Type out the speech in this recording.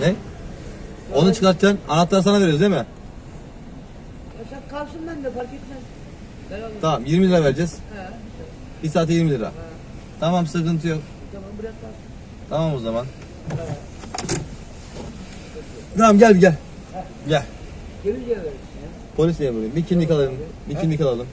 Ne? Onu çıkartacaksın. Anahtarı sana veriyoruz değil mi? Ya sen kalsın ben de fark etmez. Ben alırım. Tamam 20 lira vereceğiz. He. Bir saate 20 lira. Tamam sıkıntı yok. Tamam bırak kalsın. Tamam o zaman. Tamam gel bir gel. Gel. Gelince verirsin ya. Polis memuruyum. Bir kimlik alalım. Bir kimlik alalım.